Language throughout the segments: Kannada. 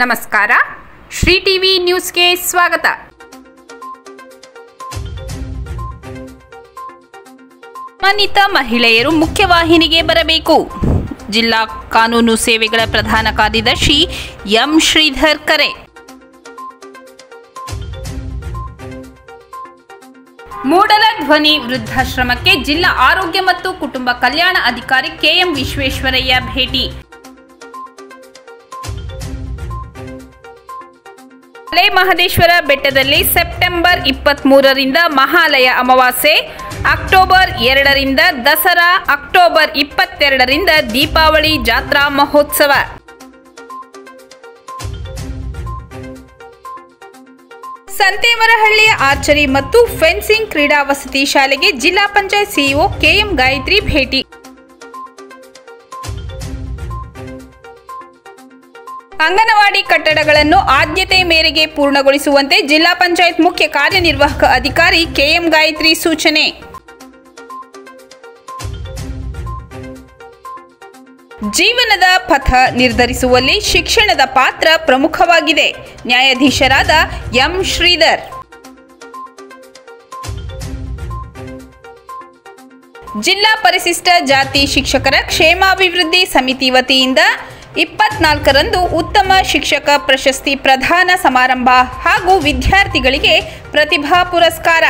ನಮಸ್ಕಾರ. ಶ್ರೀ ಟಿವಿ ನ್ಯೂಸ್ಗೆ ಸ್ವಾಗತ. ಸನ್ಮಾನಿತ ಮಹಿಳೆಯರು ಮುಖ್ಯವಾಹಿನಿಗೆ ಬರಬೇಕು. ಜಿಲ್ಲಾ ಕಾನೂನು ಸೇವೆಗಳ ಪ್ರಧಾನ ಕಾರ್ಯದರ್ಶಿ ಎಂ ಶ್ರೀಧರ್ ಕರೆ. ಮೂಡಲ ಧ್ವನಿ ವೃದ್ಧಾಶ್ರಮಕ್ಕೆ ಜಿಲ್ಲಾ ಆರೋಗ್ಯ ಮತ್ತು ಕುಟುಂಬ ಕಲ್ಯಾಣ ಅಧಿಕಾರಿ ಕೆಎಂ ವಿಶ್ವೇಶ್ವರಯ್ಯ ಭೇಟಿ. ಮಲೆ ಮಹದೇಶ್ವರ ಬೆಟ್ಟದಲ್ಲಿ ಸೆಪ್ಟೆಂಬರ್ ಇಪ್ಪತ್ತ್ ಮೂರರಿಂದ ಮಹಾಲಯ ಅಮಾವಾಸ್ಯೆ, ಅಕ್ಟೋಬರ್ ಎರಡರಿಂದ ದಸರಾ, ಅಕ್ಟೋಬರ್ ಇಪ್ಪತ್ತೆರಡರಿಂದ ದೀಪಾವಳಿ ಜಾತ್ರಾ ಮಹೋತ್ಸವ. ಸಂತೇಮರಹಳ್ಳಿಯ ಆರ್ಚರಿ ಮತ್ತು ಫೆನ್ಸಿಂಗ್ ಕ್ರೀಡಾ ವಸತಿ ಶಾಲೆಗೆ ಜಿಲ್ಲಾ ಪಂಚಾಯತ್ ಸಿಇಒ ಕೆಎಂ ಗಾಯತ್ರಿ ಭೇಟಿ. ಅಂಗನವಾಡಿ ಕಟ್ಟಡಗಳನ್ನು ಆದ್ಯತೆ ಮೇರೆಗೆ ಪೂರ್ಣಗೊಳಿಸುವಂತೆ ಜಿಲ್ಲಾ ಪಂಚಾಯತ್ ಮುಖ್ಯ ಕಾರ್ಯನಿರ್ವಾಹಕ ಅಧಿಕಾರಿ ಕೆಎಂ ಗಾಯತ್ರಿ ಸೂಚನೆ. ಜೀವನದ ಪಥ ನಿರ್ಧರಿಸುವಲ್ಲಿ ಶಿಕ್ಷಣದ ಪಾತ್ರ ಪ್ರಮುಖವಾಗಿದೆ. ನ್ಯಾಯಾಧೀಶರಾದ ಎಂ ಶ್ರೀಧರ್. ಜಿಲ್ಲಾ ಪರಿಶಿಷ್ಟ ಜಾತಿ ಶಿಕ್ಷಕರ ಕ್ಷೇಮಾಭಿವೃದ್ಧಿ ಸಮಿತಿ ವತಿಯಿಂದ ಇಪ್ಪತ್ನಾಲ್ಕರಂದು ಉತ್ತಮ ಶಿಕ್ಷಕ ಪ್ರಶಸ್ತಿ ಪ್ರದಾನ ಸಮಾರಂಭ ಹಾಗೂ ವಿದ್ಯಾರ್ಥಿಗಳಿಗೆ ಪ್ರತಿಭಾ ಪುರಸ್ಕಾರ.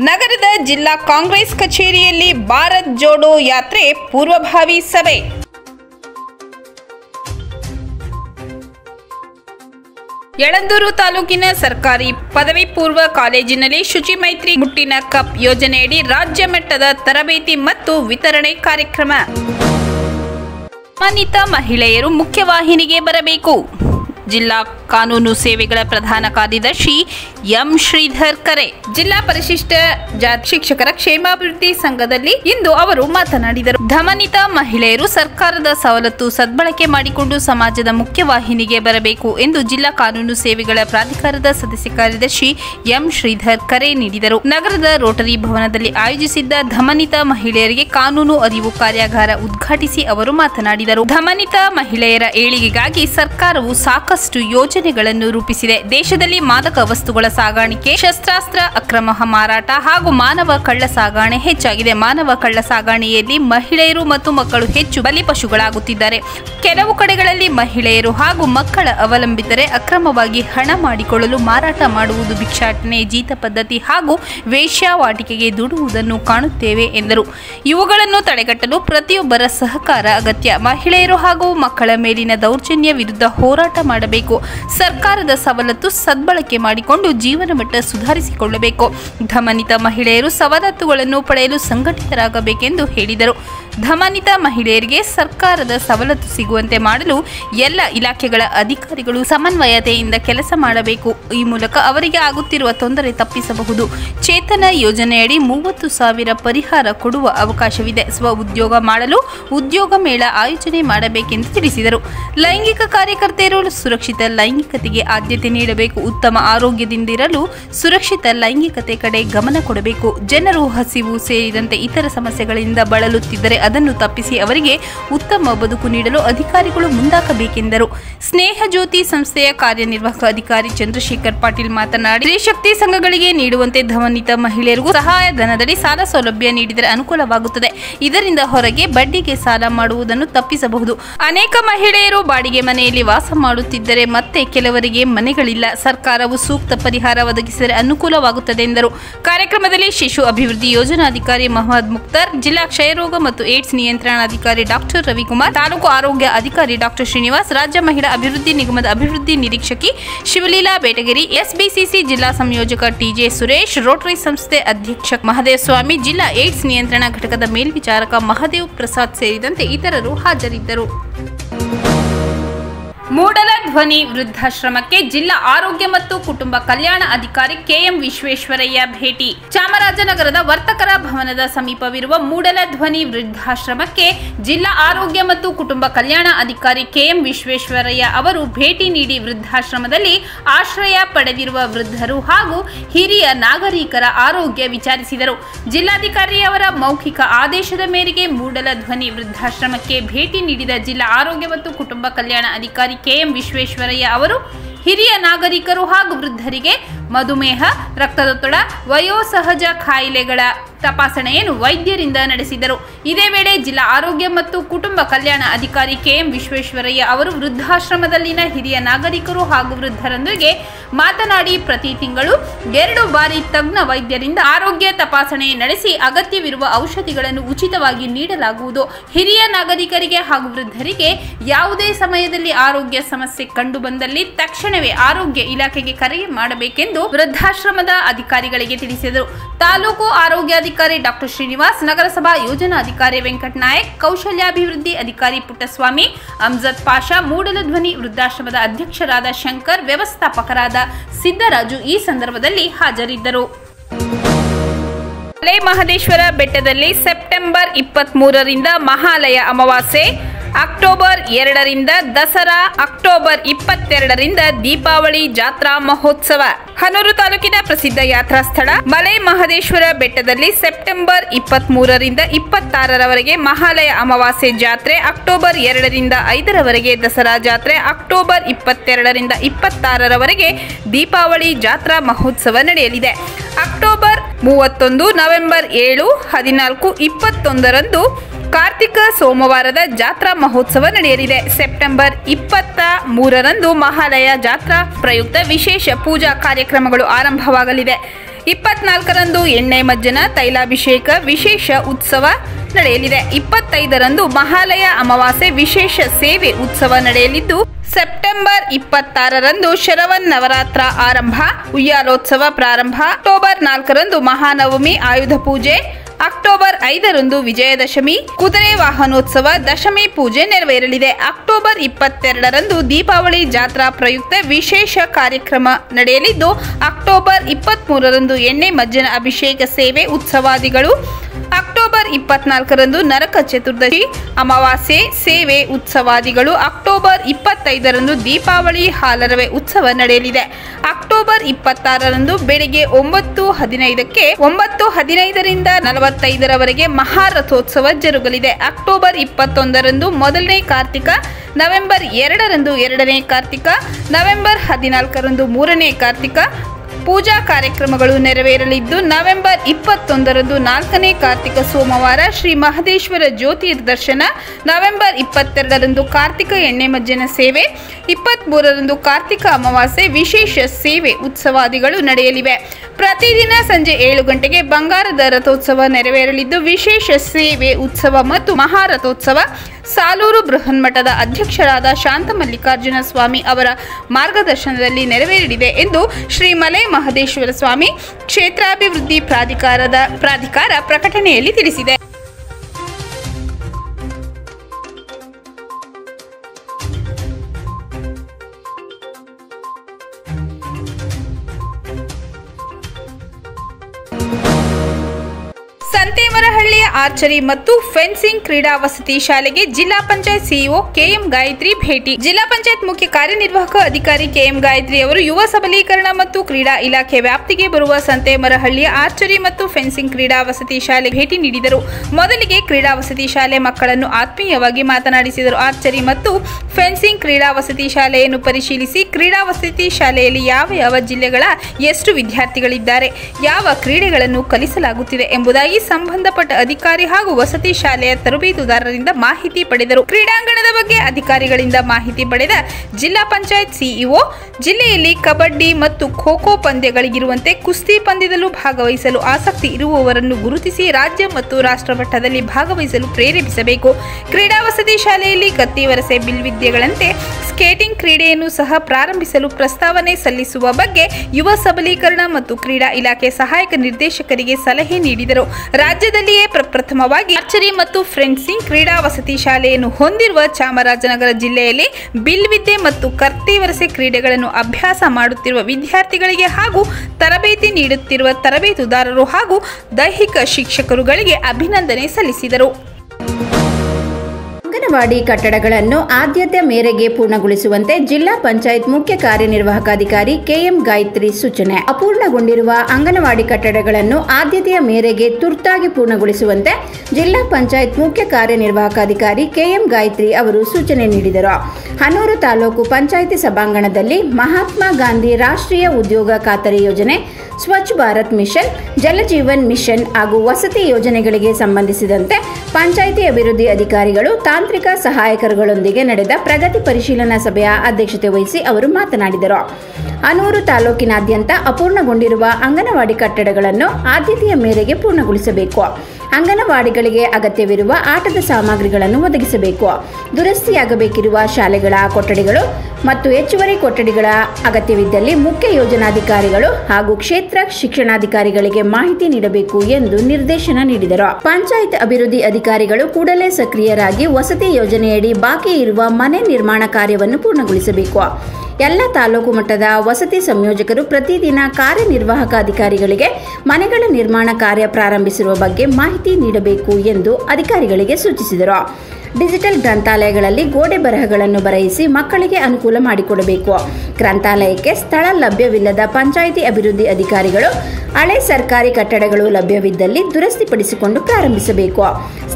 ನಗರದ ಜಿಲ್ಲಾ ಕಾಂಗ್ರೆಸ್ ಕಚೇರಿಯಲ್ಲಿ ಭಾರತ್ ಜೋಡೋ ಯಾತ್ರೆ ಪೂರ್ವಭಾವಿ ಸಭೆ. ಯಳಂದೂರು ತಾಲೂಕಿನ ಸರ್ಕಾರಿ ಪದವಿ ಪೂರ್ವ ಕಾಲೇಜಿನಲ್ಲಿ ಶುಚಿ ಮೈತ್ರಿ ಮುಟ್ಟಿನ ಕಪ್ ಯೋಜನೆಯಡಿ ರಾಜ್ಯ ಮಟ್ಟದ ತರಬೇತಿ ಮತ್ತು ವಿತರಣೆ ಕಾರ್ಯಕ್ರಮ. ಮನಿತ ಮಹಿಳೆಯರು ಮುಖ್ಯವಾಹಿನಿಗೆ ಬರಬೇಕು. ಜಿಲ್ಲಾ ಕಾನೂನು ಸೇವೆಗಳ ಪ್ರಧಾನ ಕಾರ್ಯದರ್ಶಿ ಎಂ ಶ್ರೀಧರ್ ಕರೆ. ಜಿಲ್ಲಾ ಪರಿಶಿಷ್ಟ ಜಾತಿ ಶಿಕ್ಷಕರ ಕ್ಷೇಮಾಭಿವೃದ್ಧಿ ಸಂಘದಲ್ಲಿ ಇಂದು ಅವರು ಮಾತನಾಡಿದರು. ಧಮನಿತ ಮಹಿಳೆಯರು ಸರ್ಕಾರದ ಸವಲತ್ತು ಸದ್ಬಳಕೆ ಮಾಡಿಕೊಂಡು ಸಮಾಜದ ಮುಖ್ಯವಾಹಿನಿಗೆ ಬರಬೇಕು ಎಂದು ಜಿಲ್ಲಾ ಕಾನೂನು ಸೇವೆಗಳ ಪ್ರಾಧಿಕಾರದ ಸದಸ್ಯ ಕಾರ್ಯದರ್ಶಿ ಎಂ ಶ್ರೀಧರ್ ಕರೆ ನೀಡಿದರು. ನಗರದ ರೋಟರಿ ಭವನದಲ್ಲಿ ಆಯೋಜಿಸಿದ್ದ ಧಮನಿತ ಮಹಿಳೆಯರಿಗೆ ಕಾನೂನು ಅರಿವು ಕಾರ್ಯಾಗಾರ ಉದ್ಘಾಟಿಸಿ ಅವರು ಮಾತನಾಡಿದರು. ಧಮನಿತ ಮಹಿಳೆಯರ ಏಳಿಗೆಗಾಗಿ ಸರ್ಕಾರವು ಸಾಕಷ್ಟು ಯೋಜನೆಗಳನ್ನು ರೂಪಿಸಿದೆ. ದೇಶದಲ್ಲಿ ಮಾದಕ ವಸ್ತುಗಳ ಸಾಗಾಣಿಕೆ, ಶಸ್ತ್ರಾಸ್ತ್ರ, ಅಕ್ರಮ ಮಾರಾಟ ಹಾಗೂ ಮಾನವ ಕಳ್ಳ ಸಾಗಾಣೆ ಹೆಚ್ಚಾಗಿದೆ. ಮಾನವ ಕಳ್ಳ ಸಾಗಾಣೆಯಲ್ಲಿ ಮಹಿಳೆಯರು ಮತ್ತು ಮಕ್ಕಳು ಹೆಚ್ಚು ಬಲಿಪಶುಗಳಾಗುತ್ತಿದ್ದಾರೆ. ಕೆಲವು ಕಡೆಗಳಲ್ಲಿ ಮಹಿಳೆಯರು ಹಾಗೂ ಮಕ್ಕಳ ಅವಲಂಬಿತರೆ ಅಕ್ರಮವಾಗಿ ಹಣ ಮಾಡಿಕೊಳ್ಳಲು ಮಾರಾಟ ಮಾಡುವುದು ಭಿಕ್ಷಾಟನೆ, ಜೀತ ಪದ್ಧತಿ ಹಾಗೂ ವೇಶ್ಯಾವಾಟಿಕೆಗೆ ದುಡುವುದನ್ನು ಕಾಣುತ್ತೇವೆ, ಎಂದರು. ಇವುಗಳನ್ನು ತಡೆಗಟ್ಟಲು ಪ್ರತಿಯೊಬ್ಬರ ಸಹಕಾರ ಅಗತ್ಯ. ಮಹಿಳೆಯರು ಹಾಗೂ ಮಕ್ಕಳ ಮೇಲಿನ ದೌರ್ಜನ್ಯ ವಿರುದ್ಧ ಹೋರಾಟ ಮಾಡಬೇಕು. ಸರ್ಕಾರದ ಸವಲತ್ತು ಸದ್ಬಳಕೆ ಮಾಡಿಕೊಂಡು ಜೀವನ ಮಟ್ಟ ಸುಧಾರಿಸಿಕೊಳ್ಳಬೇಕು. ಧಮನಿತ ಮಹಿಳೆಯರು ಸವಲತ್ತುಗಳನ್ನು ಪಡೆಯಲು ಸಂಘಟಿತರಾಗಬೇಕೆಂದು ಹೇಳಿದರು. ಧಮನಿತ ಮಹಿಳೆಯರಿಗೆ ಸರ್ಕಾರದ ಸವಲತ್ತು ಸಿಗುವಂತೆ ಮಾಡಲು ಎಲ್ಲ ಇಲಾಖೆಗಳ ಅಧಿಕಾರಿಗಳು ಸಮನ್ವಯತೆಯಿಂದ ಕೆಲಸ ಮಾಡಬೇಕು. ಈ ಮೂಲಕ ಅವರಿಗೆ ಆಗುತ್ತಿರುವ ತೊಂದರೆ ತಪ್ಪಿಸಬಹುದು. ಚೇತನ ಯೋಜನೆಯಡಿ ಮೂವತ್ತು ಸಾವಿರ ಪರಿಹಾರ ಕೊಡುವ ಅವಕಾಶವಿದೆ. ಸ್ವ ಉದ್ಯೋಗ ಮಾಡಲು ಉದ್ಯೋಗ ಮೇಳ ಆಯೋಜನೆ ಮಾಡಬೇಕೆಂದು ತಿಳಿಸಿದರು. ಲೈಂಗಿಕ ಕಾರ್ಯಕರ್ತೆಯರು ಸುರಕ್ಷಿತ ಲೈಂಗಿಕತೆಗೆ ಆದ್ಯತೆ ನೀಡಬೇಕು. ಉತ್ತಮ ಆರೋಗ್ಯದಿಂದಿರಲು ಸುರಕ್ಷಿತ ಲೈಂಗಿಕತೆ ಕಡೆ ಗಮನ ಕೊಡಬೇಕು. ಜನರು ಹಸಿವು ಸೇರಿದಂತೆ ಇತರ ಸಮಸ್ಯೆಗಳಿಂದ ಬಳಲುತ್ತಿದ್ದರೆ ಅದನ್ನು ತಪ್ಪಿಸಿ ಅವರಿಗೆ ಉತ್ತಮ ಬದುಕು ನೀಡಲು ಅಧಿಕಾರಿಗಳು ಮುಂದಾಗಬೇಕೆಂದರು. ಸ್ನೇಹ ಜ್ಯೋತಿ ಸಂಸ್ಥೆಯ ಕಾರ್ಯನಿರ್ವಾಹಕ ಅಧಿಕಾರಿ ಚಂದ್ರಶೇಖರ್ ಪಾಟೀಲ್ ಮಾತನಾಡಿ ಸ್ತ್ರೀಶಕ್ತಿ ಸಂಘಗಳಿಗೆ ನೀಡುವಂತೆ ಧವನಿತ ಮಹಿಳೆಯರಿಗೂ ಸಹಾಯಧನದಡಿ ಸಾಲ ಸೌಲಭ್ಯ ನೀಡಿದರೆ ಅನುಕೂಲವಾಗುತ್ತದೆ. ಇದರಿಂದ ಹೊರಗೆ ಬಡ್ಡಿಗೆ ಸಾಲ ಮಾಡುವುದನ್ನು ತಪ್ಪಿಸಬಹುದು. ಅನೇಕ ಮಹಿಳೆಯರು ಬಾಡಿಗೆ ಮನೆಯಲ್ಲಿ ವಾಸ ಮಾಡುತ್ತಿದ್ದರೆ ಮತ್ತೆ ಕೆಲವರಿಗೆ ಮನೆಗಳಿಲ್ಲ. ಸರ್ಕಾರವು ಸೂಕ್ತ ಪರಿಹಾರ ಒದಗಿಸಿದರೆ ಅನುಕೂಲವಾಗುತ್ತದೆ ಎಂದರು. ಕಾರ್ಯಕ್ರಮದಲ್ಲಿ ಶಿಶು ಅಭಿವೃದ್ಧಿ ಯೋಜನಾಧಿಕಾರಿ ಮೊಹಮ್ಮದ್ ಮುಕ್ತಾರ್, ಜಿಲ್ಲಾ ಕ್ಷಯರೋಗ ಮತ್ತು ಏಡ್ಸ್ ನಿಯಂತ್ರಣಾಧಿಕಾರಿ ಡಾಕ್ಟರ್ ರವಿಕುಮಾರ್, ತಾಲೂಕು ಆರೋಗ್ಯ ಅಧಿಕಾರಿ ಡಾಕ್ಟರ್ ಶ್ರೀನಿವಾಸ್, ರಾಜ್ಯ ಮಹಿಳಾ ಅಭಿವೃದ್ಧಿ ನಿಗಮದ ಅಭಿವೃದ್ಧಿ ನಿರೀಕ್ಷಕಿ ಶಿವಲೀಲಾ ಬೇಟಗಿರಿ, ಎಸ್ಬಿಸಿಸಿ ಜಿಲ್ಲಾ ಸಂಯೋಜಕ ಟಿಜೆ ಸುರೇಶ್, ರೋಟರಿ ಸಂಸ್ಥೆ ಅಧ್ಯಕ್ಷ ಮಹದೇವ್ ಸ್ವಾಮಿ ಜಿಲ್ಲಾ ಏಡ್ಸ್ ನಿಯಂತ್ರಣ ಘಟಕದ ಮೇಲ್ವಿಚಾರಕ ಮಹದೇವ್ ಪ್ರಸಾದ್ ಸೇರಿದಂತೆ ಇತರರು ಹಾಜರಿದ್ದರು. ಮೂಡಲ ಧ್ವನಿ ವೃದ್ಧಾಶ್ರಮಕ್ಕೆ ಜಿಲ್ಲಾ ಆರೋಗ್ಯ ಮತ್ತು ಕುಟುಂಬ ಕಲ್ಯಾಣ ಅಧಿಕಾರಿ ಕೆಎಂ ವಿಶ್ವೇಶ್ವರಯ್ಯ ಭೇಟಿ. ಚಾಮರಾಜನಗರದ ವರ್ತಕರ ಭವನದ ಸಮೀಪವಿರುವ ಮೂಡಲ ಧ್ವನಿ ವೃದ್ಧಾಶ್ರಮಕ್ಕೆ ಜಿಲ್ಲಾ ಆರೋಗ್ಯ ಮತ್ತು ಕುಟುಂಬ ಕಲ್ಯಾಣ ಅಧಿಕಾರಿ ಕೆಎಂ ವಿಶ್ವೇಶ್ವರಯ್ಯ ಅವರು ಭೇಟಿ ನೀಡಿ ವೃದ್ಧಾಶ್ರಮದಲ್ಲಿ ಆಶ್ರಯ ಪಡೆದಿರುವ ವೃದ್ಧರು ಹಾಗೂ ಹಿರಿಯ ನಾಗರಿಕರ ಆರೋಗ್ಯ ವಿಚಾರಿಸಿದರು. ಜಿಲ್ಲಾಧಿಕಾರಿಯವರ ಮೌಖಿಕ ಆದೇಶದ ಮೇರೆಗೆ ಮೂಡಲ ಧ್ವನಿ ವೃದ್ಧಾಶ್ರಮಕ್ಕೆ ಭೇಟಿ ನೀಡಿದ ಜಿಲ್ಲಾ ಆರೋಗ್ಯ ಮತ್ತು ಕುಟುಂಬ ಕಲ್ಯಾಣ ಅಧಿಕಾರಿ ಕೆಎಂ ವಿಶ್ವೇಶ್ವರಯ್ಯ ಅವರು ಹಿರಿಯ ನಾಗರಿಕರು ಹಾಗೂ ವೃದ್ಧರಿಗೆ ಮಧುಮೇಹ, ರಕ್ತದೊತ್ತಡ, ವಯೋಸಹಜ ಕಾಯಿಲೆಗಳ ತಪಾಸಣೆಯನ್ನು ವೈದ್ಯರಿಂದ ನಡೆಸಿದರು. ಇದೇ ವೇಳೆ ಜಿಲ್ಲಾ ಆರೋಗ್ಯ ಮತ್ತು ಕುಟುಂಬ ಕಲ್ಯಾಣ ಅಧಿಕಾರಿ ಕೆಎಂ ವಿಶ್ವೇಶ್ವರಯ್ಯ ಅವರು ವೃದ್ಧಾಶ್ರಮದಲ್ಲಿನ ಹಿರಿಯ ನಾಗರಿಕರು ಹಾಗೂ ವೃದ್ಧರೊಂದಿಗೆ ಮಾತನಾಡಿ, ಪ್ರತಿ ತಿಂಗಳು ಎರಡು ಬಾರಿ ತಜ್ಞ ವೈದ್ಯರಿಂದ ಆರೋಗ್ಯ ತಪಾಸಣೆ ನಡೆಸಿ ಅಗತ್ಯವಿರುವ ಔಷಧಿಗಳನ್ನು ಉಚಿತವಾಗಿ ನೀಡಲಾಗುವುದು. ಹಿರಿಯ ನಾಗರಿಕರಿಗೆ ಹಾಗೂ ವೃದ್ಧರಿಗೆ ಯಾವುದೇ ಸಮಯದಲ್ಲಿ ಆರೋಗ್ಯ ಸಮಸ್ಯೆ ಕಂಡುಬಂದಲ್ಲಿ ತಕ್ಷಣವೇ ಆರೋಗ್ಯ ಇಲಾಖೆಗೆ ಕರೆ ಮಾಡಬೇಕೆಂದು ವೃದ್ಧಾಶ್ರಮದ ಅಧಿಕಾರಿಗಳಿಗೆ ತಿಳಿಸಿದರು. ತಾಲೂಕು ಆರೋಗ್ಯಾಧಿಕಾರಿ ಡಾಕ್ಟರ್ ಶ್ರೀನಿವಾಸ್, ನಗರಸಭಾ ಯೋಜನಾಧಿಕಾರಿ ವೆಂಕಟ ನಾಯಕ್, ಕೌಶಲ್ಯಾಭಿವೃದ್ಧಿ ಅಧಿಕಾರಿ ಪುಟ್ಟಸ್ವಾಮಿ, ಅಮ್ಜದ್ ಪಾಷಾ ಮೂಡಲಧ್ವನಿ ವೃದ್ಧಾಶ್ರಮದ ಅಧ್ಯಕ್ಷರಾದ ಶಂಕರ್, ವ್ಯವಸ್ಥಾಪಕರಾದ ಸಿದ್ದರಾಜು ಈ ಸಂದರ್ಭದಲ್ಲಿ ಹಾಜರಿದ್ದರು. ಮಹದೇಶ್ವರ ಬೆಟ್ಟದಲ್ಲಿ ಸೆಪ್ಟೆಂಬರ್ ಇಪ್ಪತ್ತ್ ಮೂರರಿಂದ ಮಹಾಲಯ ಅಮಾವಾಸ್ಯೆ ಅಕ್ಟೋಬರ್ ಎರಡರಿಂದ ದಸರಾ, ಅಕ್ಟೋಬರ್ ಇಪ್ಪತ್ತೆರಡರಿಂದ ದೀಪಾವಳಿ ಜಾತ್ರಾ ಮಹೋತ್ಸವ. ಹನೂರು ತಾಲೂಕಿನ ಪ್ರಸಿದ್ಧ ಯಾತ್ರಾ ಸ್ಥಳ ಮಲೆ ಮಹದೇಶ್ವರ ಬೆಟ್ಟದಲ್ಲಿ ಸೆಪ್ಟೆಂಬರ್ ಇಪ್ಪತ್ತ್ ಮೂರರಿಂದ ಇಪ್ಪತ್ತಾರರವರೆಗೆ ಮಹಾಲಯ ಅಮಾವಾಸ್ಯೆ ಜಾತ್ರೆ, ಅಕ್ಟೋಬರ್ ಎರಡರಿಂದ ಐದರವರೆಗೆ ದಸರಾ ಜಾತ್ರೆ, ಅಕ್ಟೋಬರ್ ಇಪ್ಪತ್ತೆರಡರಿಂದ ಇಪ್ಪತ್ತಾರರವರೆಗೆ ದೀಪಾವಳಿ ಜಾತ್ರಾ ಮಹೋತ್ಸವ ನಡೆಯಲಿದೆ. ಅಕ್ಟೋಬರ್ ಮೂವತ್ತೊಂದು, ನವೆಂಬರ್ ಏಳು, ಹದಿನಾಲ್ಕು, ಇಪ್ಪತ್ತೊಂದರಂದು ಕಾರ್ತಿಕ ಸೋಮವಾರದ ಜಾತ್ರಾ ಮಹೋತ್ಸವ ನಡೆಯಲಿದೆ. ಸೆಪ್ಟೆಂಬರ್ ಇಪ್ಪತ್ತ ಮೂರರಂದು ಮಹಾಲಯ ಜಾತ್ರಾ ಪ್ರಯುಕ್ತ ವಿಶೇಷ ಪೂಜಾ ಕಾರ್ಯಕ್ರಮಗಳು ಆರಂಭವಾಗಲಿದೆ. ಇಪ್ಪತ್ನಾಲ್ಕರಂದು ಎಣ್ಣೆ ಮಜ್ಜನ, ತೈಲಾಭಿಷೇಕ, ವಿಶೇಷ ಉತ್ಸವ ನಡೆಯಲಿದೆ. ಇಪ್ಪತ್ತೈದರಂದು ಮಹಾಲಯ ಅಮಾವಾಸ್ಯೆ ವಿಶೇಷ ಸೇವೆ ಉತ್ಸವ ನಡೆಯಲಿದ್ದು, ಸೆಪ್ಟೆಂಬರ್ ಇಪ್ಪತ್ತಾರರಂದು ಶರವನ್ ನವರಾತ್ರ ಆರಂಭ, ಉಯ್ಯಾಲೋತ್ಸವ ಪ್ರಾರಂಭ, ಅಕ್ಟೋಬರ್ ನಾಲ್ಕರಂದು ಮಹಾನವಮಿ, ಆಯುಧ ಪೂಜೆ ಅಕ್ಟೋಬರ್ ಐದರಂದು ವಿಜಯದಶಮಿ, ಕುದುರೆ ವಾಹನೋತ್ಸವ, ದಶಮಿ ಪೂಜೆ ನೆರವೇರಲಿದೆ. ಅಕ್ಟೋಬರ್ ಇಪ್ಪತ್ತೆರಡರಂದು ದೀಪಾವಳಿ ಜಾತ್ರಾ ಪ್ರಯುಕ್ತ ವಿಶೇಷ ಕಾರ್ಯಕ್ರಮ ನಡೆಯಲಿದ್ದು, ಅಕ್ಟೋಬರ್ ಇಪ್ಪತ್ಮೂರರಂದು ಎಣ್ಣೆ ಮಜ್ಜನ ಅಭಿಷೇಕ ಸೇವೆ ಉತ್ಸವಾದಿಗಳು, ಅಕ್ಟೋಬರ್ ಇಪ್ಪತ್ನಾಲ್ಕರಂದು ನರಕ ಚತುರ್ದಶಿ ಅಮಾವಾಸ್ಯೆ ಸೇವೆ ಉತ್ಸವಾದಿಗಳು, ಅಕ್ಟೋಬರ್ ಇಪ್ಪತ್ತೈದರಂದು ದೀಪಾವಳಿ ಹಾಲರವೆ ಉತ್ಸವ ನಡೆಯಲಿದೆ. ಅಕ್ಟೋಬರ್ ಇಪ್ಪತ್ತಾರರಂದು ಬೆಳಿಗ್ಗೆ ಒಂಬತ್ತು ಹದಿನೈದಕ್ಕೆ, ಒಂಬತ್ತು ಹದಿನೈದರಿಂದ ನಲವತ್ತೈದರವರೆಗೆ ಮಹಾರಥೋತ್ಸವ ಜರುಗಲಿದೆ. ಅಕ್ಟೋಬರ್ ಇಪ್ಪತ್ತೊಂದರಂದು ಮೊದಲನೇ ಕಾರ್ತಿಕ, ನವೆಂಬರ್ ಎರಡರಂದು ಎರಡನೇ ಕಾರ್ತಿಕ, ನವೆಂಬರ್ ಹದಿನಾಲ್ಕರಂದು ಮೂರನೇ ಕಾರ್ತಿಕ ಪೂಜಾ ಕಾರ್ಯಕ್ರಮಗಳು ನೆರವೇರಲಿದ್ದು ನವೆಂಬರ್ ಇಪ್ಪತ್ತೊಂದರಂದು ನಾಲ್ಕನೇ ಕಾರ್ತಿಕ ಸೋಮವಾರ ಶ್ರೀ ಮಹದೇಶ್ವರ ಜ್ಯೋತಿ ದರ್ಶನ, ನವೆಂಬರ್ ಇಪ್ಪತ್ತೆರಡರಂದು ಕಾರ್ತಿಕ ಎಣ್ಣೆ ಮಜ್ಜನ ಸೇವೆ ಇಪ್ಪತ್ತ್ಮೂರರಂದು ಕಾರ್ತಿಕ ಅಮಾವಾಸ್ಯೆ ವಿಶೇಷ ಸೇವೆ ಉತ್ಸವಾದಿಗಳು ನಡೆಯಲಿವೆ. ಪ್ರತಿದಿನ ಸಂಜೆ ಏಳು ಗಂಟೆಗೆ ಬಂಗಾರದ ರಥೋತ್ಸವ ನೆರವೇರಲಿದ್ದು ವಿಶೇಷ ಸೇವೆ ಉತ್ಸವ ಮತ್ತು ಮಹಾರಥೋತ್ಸವ ಸಾಲೂರು ಬೃಹನ್ಮಠದ ಅಧ್ಯಕ್ಷರಾದ ಶಾಂತ ಮಲ್ಲಿಕಾರ್ಜುನ ಸ್ವಾಮಿ ಅವರ ಮಾರ್ಗದರ್ಶನದಲ್ಲಿ ನೆರವೇರಿದೆ ಎಂದು ಶ್ರೀ ಮಲೆ ಮಹದೇಶ್ವರ ಸ್ವಾಮಿ ಕ್ಷೇತ್ರಾಭಿವೃದ್ಧಿ ಪ್ರಾಧಿಕಾರದ ಪ್ರಾಧಿಕಾರ ಪ್ರಕಟಣೆಯಲ್ಲಿ ತಿಳಿಸಿದೆ. ಆರ್ಚರಿ ಮತ್ತು ಫೆನ್ಸಿಂಗ್ ಕ್ರೀಡಾ ವಸತಿ ಶಾಲೆಗೆ ಜಿಲ್ಲಾ ಪಂಚಾಯತ್ ಸಿಇಒ ಕೆಎಂ ಗಾಯತ್ರಿ ಭೇಟಿ. ಜಿಲ್ಲಾ ಪಂಚಾಯತ್ ಮುಖ್ಯ ಕಾರ್ಯನಿರ್ವಾಹಕ ಅಧಿಕಾರಿ ಕೆಎಂ ಗಾಯತ್ರಿ ಅವರು ಯುವ ಸಬಲೀಕರಣ ಮತ್ತು ಕ್ರೀಡಾ ಇಲಾಖೆ ವ್ಯಾಪ್ತಿಗೆ ಬರುವ ಸಂತೆಮರಹಳ್ಳಿಯ ಆರ್ಚರಿ ಮತ್ತು ಫೆನ್ಸಿಂಗ್ ಕ್ರೀಡಾ ವಸತಿ ಶಾಲೆ ಭೇಟಿ ನೀಡಿದರು. ಮೊದಲಿಗೆ ಕ್ರೀಡಾ ವಸತಿ ಶಾಲೆ ಮಕ್ಕಳನ್ನು ಆತ್ಮೀಯವಾಗಿ ಮಾತನಾಡಿಸಿದರು. ಆರ್ಚರಿ ಮತ್ತು ಫೆನ್ಸಿಂಗ್ ಕ್ರೀಡಾ ವಸತಿ ಶಾಲೆಯನ್ನು ಪರಿಶೀಲಿಸಿ ಕ್ರೀಡಾ ವಸತಿ ಶಾಲೆಯಲ್ಲಿ ಯಾವ ಯಾವ ಜಿಲ್ಲೆಗಳ ಎಷ್ಟು ವಿದ್ಯಾರ್ಥಿಗಳಿದ್ದಾರೆ, ಯಾವ ಕ್ರೀಡೆಗಳನ್ನು ಕಲಿಸಲಾಗುತ್ತಿದೆ ಎಂಬುದಾಗಿ ಸಂಬಂಧಪಟ್ಟ ಅಧಿಕಾರಿ ಹಾಗೂ ವಸತಿ ಶಾಲೆಯ ತರಬೇತುದಾರರಿಂದ ಮಾಹಿತಿ ಪಡೆದರು. ಕ್ರೀಡಾಂಗಣದ ಬಗ್ಗೆ ಅಧಿಕಾರಿಗಳಿಂದ ಮಾಹಿತಿ ಪಡೆದ ಜಿಲ್ಲಾ ಪಂಚಾಯತ್ ಸಿಇಒ, ಜಿಲ್ಲೆಯಲ್ಲಿ ಕಬಡ್ಡಿ ಮತ್ತು ಖೋ ಖೋ ಪಂದ್ಯಗಳಿಗಿರುವಂತೆ ಕುಸ್ತಿ ಪಂದ್ಯದಲ್ಲೂ ಭಾಗವಹಿಸಲು ಆಸಕ್ತಿ ಇರುವವರನ್ನು ಗುರುತಿಸಿ ರಾಜ್ಯ ಮತ್ತು ರಾಷ್ಟ್ರ ಮಟ್ಟದಲ್ಲಿ ಭಾಗವಹಿಸಲು ಪ್ರೇರೇಪಿಸಬೇಕು. ಕ್ರೀಡಾ ವಸತಿ ಶಾಲೆಯಲ್ಲಿ ಕತ್ತಿವರಸೆ ಬಿಲ್ವಿದ್ಯೆಗಳಂತೆ ಸ್ಕೇಟಿಂಗ್ ಕ್ರೀಡೆಯನ್ನು ಸಹ ಪ್ರಾರಂಭಿಸಲು ಪ್ರಸ್ತಾವನೆ ಸಲ್ಲಿಸುವ ಬಗ್ಗೆ ಯುವ ಸಬಲೀಕರಣ ಮತ್ತು ಕ್ರೀಡಾ ಇಲಾಖೆ ಸಹಾಯಕ ನಿರ್ದೇಶಕರಿಗೆ ಸಲಹೆ ನೀಡಿದರು. ರಾಜ್ಯದಲ್ಲಿಯೇ ಪ್ರಪ್ರಥಮವಾಗಿ ಆರ್ಚರಿ ಮತ್ತು ಫ್ರೆನ್ಸಿಂಗ್ ಕ್ರೀಡಾ ವಸತಿ ಶಾಲೆಯನ್ನು ಹೊಂದಿರುವ ಚಾಮರಾಜನಗರ ಜಿಲ್ಲೆಯಲ್ಲಿ ಬಿಲ್ವಿದ್ಯೆ ಮತ್ತು ಕರ್ತಿವರಸೆ ಕ್ರೀಡೆಗಳನ್ನು ಅಭ್ಯಾಸ ಮಾಡುತ್ತಿರುವ ವಿದ್ಯಾರ್ಥಿಗಳಿಗೆ ಹಾಗೂ ತರಬೇತಿ ನೀಡುತ್ತಿರುವ ತರಬೇತುದಾರರು ಹಾಗೂ ದೈಹಿಕ ಶಿಕ್ಷಕರುಗಳಿಗೆ ಅಭಿನಂದನೆ ಸಲ್ಲಿಸಿದರು. ಅಂಗನವಾಡಿ ಕಟ್ಟಡಗಳನ್ನು ಆದ್ಯತೆ ಮೇರೆಗೆ ಪೂರ್ಣಗೊಳಿಸುವಂತೆ ಜಿಲ್ಲಾ ಪಂಚಾಯತ್ ಮುಖ್ಯ ಕಾರ್ಯನಿರ್ವಾಹಕಾಧಿಕಾರಿ ಕೆಎಂ ಗಾಯತ್ರಿ ಸೂಚನೆ. ಅಪೂರ್ಣಗೊಂಡಿರುವ ಅಂಗನವಾಡಿ ಕಟ್ಟಡಗಳನ್ನು ಆದ್ಯತೆಯ ಮೇರೆಗೆ ತುರ್ತಾಗಿ ಪೂರ್ಣಗೊಳಿಸುವಂತೆ ಜಿಲ್ಲಾ ಪಂಚಾಯತ್ ಮುಖ್ಯ ಕಾರ್ಯನಿರ್ವಾಹಕಾಧಿಕಾರಿ ಕೆಎಂ ಗಾಯತ್ರಿ ಅವರು ಸೂಚನೆ ನೀಡಿದರು. ಹನೂರು ತಾಲೂಕು ಪಂಚಾಯಿತಿ ಸಭಾಂಗಣದಲ್ಲಿ ಮಹಾತ್ಮ ಗಾಂಧಿ ರಾಷ್ಟ್ರೀಯ ಉದ್ಯೋಗ ಖಾತರಿ ಯೋಜನೆ, ಸ್ವಚ್ಛ ಭಾರತ್ ಮಿಷನ್ ಜಲಜೀವನ್ ಮಿಷನ್ ಹಾಗೂ ವಸತಿ ಯೋಜನೆಗಳಿಗೆ ಸಂಬಂಧಿಸಿದಂತೆ ಪಂಚಾಯಿತಿ ಅಭಿವೃದ್ಧಿ ಅಧಿಕಾರಿಗಳು ತಾಂತ್ರಿಕ ಸಹಾಯಕರುಗಳೊಂದಿಗೆ ನಡೆದ ಪ್ರಗತಿ ಪರಿಶೀಲನಾ ಸಭೆಯ ಅಧ್ಯಕ್ಷತೆ ವಹಿಸಿ ಅವರು ಮಾತನಾಡಿದರು. ಅನೂರು ತಾಲೂಕಿನಾದ್ಯಂತ ಅಪೂರ್ಣಗೊಂಡಿರುವ ಅಂಗನವಾಡಿ ಕಟ್ಟಡಗಳನ್ನು ಆದ್ಯತೆಯ ಮೇರೆಗೆ ಪೂರ್ಣಗೊಳಿಸಬೇಕು. ಅಂಗನವಾಡಿಗಳಿಗೆ ಅಗತ್ಯವಿರುವ ಆಟದ ಸಾಮಗ್ರಿಗಳನ್ನು ಒದಗಿಸಬೇಕು. ದುರಸ್ತಿಯಾಗಬೇಕಿರುವ ಶಾಲೆಗಳ ಕೊಠಡಿಗಳು ಮತ್ತು ಹೆಚ್ಚುವರಿ ಕೊಠಡಿಗಳ ಅಗತ್ಯವಿದ್ದಲ್ಲಿ ಮುಖ್ಯ ಯೋಜನಾಧಿಕಾರಿಗಳು ಹಾಗೂ ಕ್ಷೇತ್ರ ಶಿಕ್ಷಣಾಧಿಕಾರಿಗಳಿಗೆ ಮಾಹಿತಿ ನೀಡಬೇಕು ಎಂದು ನಿರ್ದೇಶನ ನೀಡಿದರು. ಪಂಚಾಯತ್ ಅಭಿವೃದ್ಧಿ ಅಧಿಕಾರಿಗಳು ಕೂಡಲೇ ಸಕ್ರಿಯರಾಗಿ ವಸತಿ ಯೋಜನೆಯಡಿ ಬಾಕಿ ಇರುವ ಮನೆ ನಿರ್ಮಾಣ ಕಾರ್ಯವನ್ನು ಪೂರ್ಣಗೊಳಿಸಬೇಕು. ಎಲ್ಲ ತಾಲೂಕು ಮಟ್ಟದ ವಸತಿ ಸಂಯೋಜಕರು ಪ್ರತಿದಿನ ಕಾರ್ಯನಿರ್ವಾಹಕ ಅಧಿಕಾರಿಗಳಿಗೆ ಮನೆಗಳ ನಿರ್ಮಾಣ ಕಾರ್ಯ ಪ್ರಾರಂಭಿಸಿರುವ ಬಗ್ಗೆ ಮಾಹಿತಿ ನೀಡಬೇಕು ಎಂದು ಅಧಿಕಾರಿಗಳಿಗೆ ಸೂಚಿಸಿದರು. ಡಿಜಿಟಲ್ ಗ್ರಂಥಾಲಯಗಳಲ್ಲಿ ಗೋಡೆ ಬರಹಗಳನ್ನು ಬರೆಯಿಸಿ ಮಕ್ಕಳಿಗೆ ಅನುಕೂಲ ಮಾಡಿಕೊಡಬೇಕು. ಗ್ರಂಥಾಲಯಕ್ಕೆ ಸ್ಥಳ ಲಭ್ಯವಿಲ್ಲದ ಪಂಚಾಯಿತಿ ಅಭಿವೃದ್ಧಿ ಅಧಿಕಾರಿಗಳು ಹಳೆ ಸರ್ಕಾರಿ ಕಟ್ಟಡಗಳು ಲಭ್ಯವಿದ್ದಲ್ಲಿ ದುರಸ್ತಿಪಡಿಸಿಕೊಂಡು ಪ್ರಾರಂಭಿಸಬೇಕು.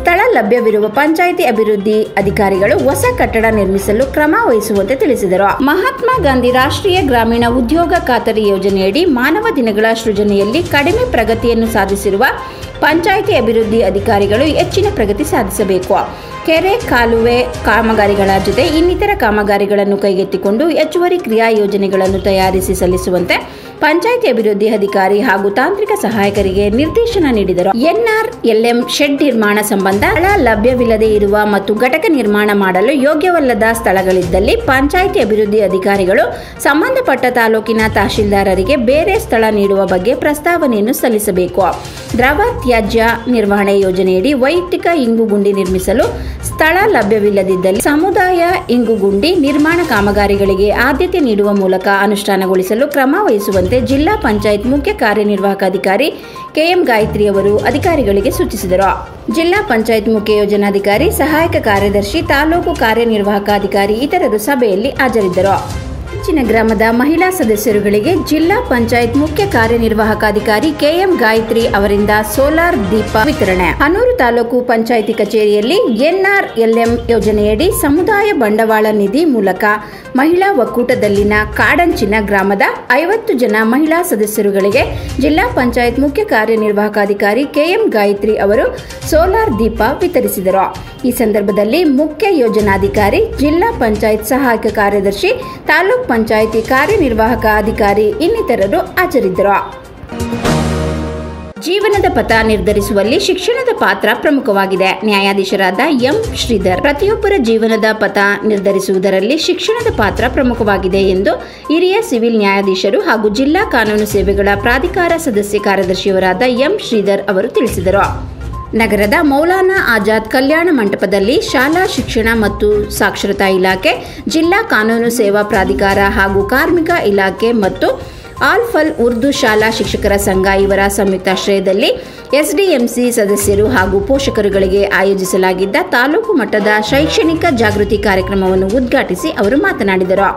ಸ್ಥಳ ಲಭ್ಯವಿರುವ ಪಂಚಾಯಿತಿ ಅಭಿವೃದ್ಧಿ ಅಧಿಕಾರಿಗಳು ಹೊಸ ಕಟ್ಟಡ ನಿರ್ಮಿಸಲು ಕ್ರಮ ವಹಿಸುವಂತೆ ತಿಳಿಸಿದರು. ಮಹಾತ್ಮ ಗಾಂಧಿ ರಾಷ್ಟ್ರೀಯ ಗ್ರಾಮೀಣ ಉದ್ಯೋಗ ಖಾತರಿ ಯೋಜನೆಯಡಿ ಮಾನವ ದಿನಗಳ ಸೃಜನೆಯಲ್ಲಿ ಕಡಿಮೆ ಪ್ರಗತಿಯನ್ನು ಸಾಧಿಸಿರುವ ಪಂಚಾಯಿತಿ ಅಭಿವೃದ್ಧಿ ಅಧಿಕಾರಿಗಳು ಹೆಚ್ಚಿನ ಪ್ರಗತಿ ಸಾಧಿಸಬೇಕು. ಕೆರೆ, ಕಾಲುವೆ, ಕಾಮಗಾರಿಗಳ ಜೊತೆ ಇನ್ನಿತರ ಕಾಮಗಾರಿಗಳನ್ನು ಕೈಗೆತ್ತಿಕೊಂಡು ಹೆಚ್ಚುವರಿ ಕ್ರಿಯಾ ಯೋಜನೆಗಳನ್ನು ತಯಾರಿಸಿ ಸಲ್ಲಿಸುವಂತೆ ಪಂಚಾಯಿತಿ ಅಭಿವೃದ್ಧಿ ಅಧಿಕಾರಿ ಹಾಗೂ ತಾಂತ್ರಿಕ ಸಹಾಯಕರಿಗೆ ನಿರ್ದೇಶನ ನೀಡಿದರು. ಎನ್ಆರ್ಎಲ್ಎಂ ಶೆಡ್ ನಿರ್ಮಾಣ ಸಂಬಂಧ ಸ್ಥಳ ಲಭ್ಯವಿಲ್ಲದೆ ಇರುವ ಮತ್ತು ಘಟಕ ನಿರ್ಮಾಣ ಮಾಡಲು ಯೋಗ್ಯವಲ್ಲದ ಸ್ಥಳಗಳಿದ್ದಲ್ಲಿ ಪಂಚಾಯಿತಿ ಅಭಿವೃದ್ಧಿ ಅಧಿಕಾರಿಗಳು ಸಂಬಂಧಪಟ್ಟ ತಾಲೂಕಿನ ತಹಶೀಲ್ದಾರರಿಗೆ ಬೇರೆ ಸ್ಥಳ ನೀಡುವ ಬಗ್ಗೆ ಪ್ರಸ್ತಾವನೆಯನ್ನು ಸಲ್ಲಿಸಬೇಕು. ದ್ರವ ತ್ಯಾಜ್ಯ ನಿರ್ವಹಣೆ ಯೋಜನೆಯಡಿ ವೈಯಕ್ತಿಕ ಇಂಗುಗುಂಡಿ ನಿರ್ಮಿಸಲು ಸ್ಥಳ ಲಭ್ಯವಿಲ್ಲದಿದ್ದಲ್ಲಿ ಸಮುದಾಯ ಇಂಗುಗುಂಡಿ ನಿರ್ಮಾಣ ಕಾಮಗಾರಿಗಳಿಗೆ ಆದ್ಯತೆ ನೀಡುವ ಮೂಲಕ ಅನುಷ್ಠಾನಗೊಳಿಸಲು ಕ್ರಮ ವಹಿಸುವಂತೆ ಜಿಲ್ಲಾ ಪಂಚಾಯತ್ ಮುಖ್ಯ ಕಾರ್ಯನಿರ್ವಾಹಕ ಕೆಎಂ ಗಾಯತ್ರಿ ಅವರು ಅಧಿಕಾರಿಗಳಿಗೆ ಸೂಚಿಸಿದರು. ಜಿಲ್ಲಾ ಪಂಚಾಯತ್ ಮುಖ್ಯ ಯೋಜನಾಧಿಕಾರಿ, ಸಹಾಯಕ ಕಾರ್ಯದರ್ಶಿ, ತಾಲೂಕು ಕಾರ್ಯನಿರ್ವಾಹಕ ಅಧಿಕಾರಿ ಇತರರು ಸಭೆಯಲ್ಲಿ ಹಾಜರಿದ್ದರು. ಹೆಚ್ಚಿನ ಗ್ರಾಮದ ಮಹಿಳಾ ಸದಸ್ಯರುಗಳಿಗೆ ಜಿಲ್ಲಾ ಪಂಚಾಯತ್ ಮುಖ್ಯ ಕಾರ್ಯನಿರ್ವಾಹಕಾಧಿಕಾರಿ ಕೆಎಂ ಗಾಯತ್ರಿ ಅವರಿಂದ ಸೋಲಾರ್ ದೀಪ ವಿತರಣೆ. ಹನೂರು ತಾಲೂಕು ಪಂಚಾಯಿತಿ ಕಚೇರಿಯಲ್ಲಿ ಎನ್ಆರ್ಎಲ್ಎಂ ಯೋಜನೆಯಡಿ ಸಮುದಾಯ ಬಂಡವಾಳ ನಿಧಿ ಮೂಲಕ ಮಹಿಳಾ ಒಕ್ಕೂಟದಲ್ಲಿನ ಕಾಡಂಚಿನ ಗ್ರಾಮದ ಐವತ್ತು ಜನ ಮಹಿಳಾ ಸದಸ್ಯರುಗಳಿಗೆ ಜಿಲ್ಲಾ ಪಂಚಾಯತ್ ಮುಖ್ಯ ಕಾರ್ಯನಿರ್ವಾಹಕಾಧಿಕಾರಿ ಕೆಎಂ ಗಾಯತ್ರಿ ಅವರು ಸೋಲಾರ್ ದೀಪ ವಿತರಿಸಿದರು. ಈ ಸಂದರ್ಭದಲ್ಲಿ ಮುಖ್ಯ ಯೋಜನಾಧಿಕಾರಿ, ಜಿಲ್ಲಾ ಪಂಚಾಯತ್ ಸಹಾಯಕ ಕಾರ್ಯದರ್ಶಿ, ತಾಲೂಕ್ ಪಂಚಾಯಿತಿ ಕಾರ್ಯನಿರ್ವಾಹಕ ಅಧಿಕಾರಿ ಇನ್ನಿತರರು ಹಾಜರಿದ್ದರು. ಜೀವನದ ಪಥ ನಿರ್ಧರಿಸುವಲ್ಲಿ ಶಿಕ್ಷಣದ ಪಾತ್ರ ಪ್ರಮುಖವಾಗಿದೆ. ನ್ಯಾಯಾಧೀಶರಾದ ಎಂ. ಶ್ರೀಧರ್ ಪ್ರತಿಯೊಬ್ಬರ ಜೀವನದ ಪಥ ನಿರ್ಧರಿಸುವುದರಲ್ಲಿ ಶಿಕ್ಷಣದ ಪಾತ್ರ ಪ್ರಮುಖವಾಗಿದೆ ಎಂದು ಹಿರಿಯ ಸಿವಿಲ್ ನ್ಯಾಯಾಧೀಶರು ಹಾಗೂ ಜಿಲ್ಲಾ ಕಾನೂನು ಸೇವೆಗಳ ಪ್ರಾಧಿಕಾರ ಸದಸ್ಯ ಕಾರ್ಯದರ್ಶಿಯವರಾದ ಎಂ. ಶ್ರೀಧರ್ ಅವರು ತಿಳಿಸಿದರು. ನಗರದ ಮೌಲಾನಾ ಆಜಾದ್ ಕಲ್ಯಾಣ ಮಂಟಪದಲ್ಲಿ ಶಾಲಾ ಶಿಕ್ಷಣ ಮತ್ತು ಸಾಕ್ಷರತಾ ಇಲಾಖೆ, ಜಿಲ್ಲಾ ಕಾನೂನು ಸೇವಾ ಪ್ರಾಧಿಕಾರ ಹಾಗೂ ಕಾರ್ಮಿಕ ಇಲಾಖೆ ಮತ್ತು ಆಲ್ಫಲ್ ಉರ್ದು ಶಾಲಾ ಶಿಕ್ಷಕರ ಸಂಘ ಇವರ ಸಂಯುಕ್ತಾಶ್ರಯದಲ್ಲಿ ಎಸ್ಡಿಎಂಸಿ ಸದಸ್ಯರು ಹಾಗೂ ಪೋಷಕರುಗಳಿಗೆ ಆಯೋಜಿಸಲಾಗಿದ್ದ ತಾಲೂಕು ಮಟ್ಟದ ಶೈಕ್ಷಣಿಕ ಜಾಗೃತಿ ಕಾರ್ಯಕ್ರಮವನ್ನು ಉದ್ಘಾಟಿಸಿ ಅವರು ಮಾತನಾಡಿದರು.